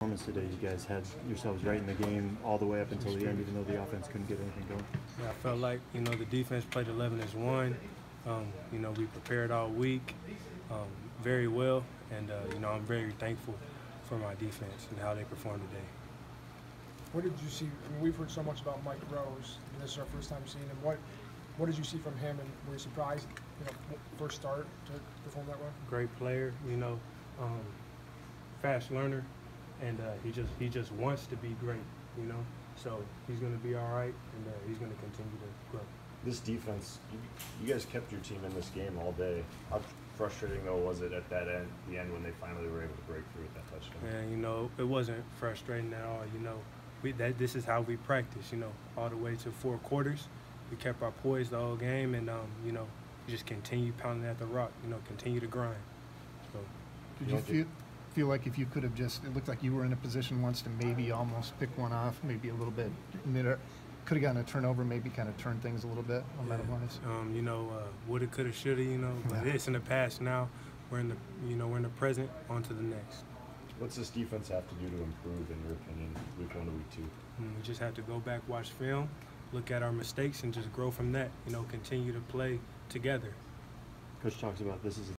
performance today. You guys had yourselves right in the game all the way up until the end, even though the offense couldn't get anything going. Yeah, I felt like you know the defense played 11 as one. Um, you know we prepared all week um, very well, and uh, you know I'm very thankful for my defense and how they performed today. What did you see? I mean, we've heard so much about Mike Rose. and This is our first time seeing him. What What did you see from him, and were you surprised? You know, first start to perform that way. Great player, you know, um, fast learner, and uh, he just he just wants to be great. You know, so he's going to be all right, and uh, he's going to continue to grow. This defense, you, you guys kept your team in this game all day. How frustrating though was it at that end, the end when they finally were able to break through with that touchdown? And you know, it wasn't frustrating at all. You know, we that this is how we practice. You know, all the way to four quarters, we kept our poise the whole game, and um, you know, just continue pounding at the rock. You know, continue to grind. So Did You you get- feel, feel like if you could have just, it looked like you were in a position once to maybe almost pick one off, maybe a little bit, mid, could have gotten a turnover, maybe kind of turn things a little bit, momentum-wise? um, you know, uh, woulda, coulda, shoulda. You know, but Yeah. it's in the past now. We're in the you know we're in the present. On to the next. What's this defense have to do to improve, in your opinion, week one to week two? Mm, We just have to go back, watch film, look at our mistakes, and just grow from that. You know, continue to play together. Coach talks about this is